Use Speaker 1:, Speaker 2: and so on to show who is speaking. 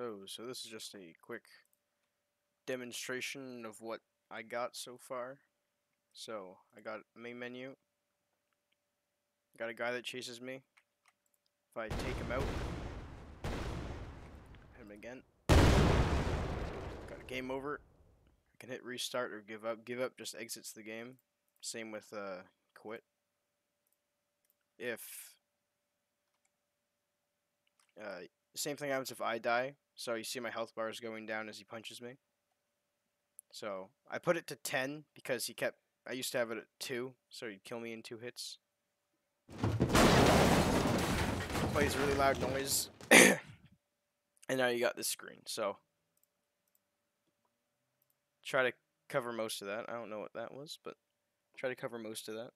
Speaker 1: Hello, so this is just a quick demonstration of what I got so far. So, I got main menu, got a guy that chases me. If I take him out, hit him again. Got a game over. I can hit restart or give up. Give up just exits the game. Same with uh, quit. If uh, same thing happens if I die. So you see my health bar is going down as he punches me. So I put it to 10 because he kept. I used to have it at 2, so he'd kill me in 2 hits. Plays really loud noise. and now you got this screen. So try to cover most of that. I don't know what that was, but try to cover most of that.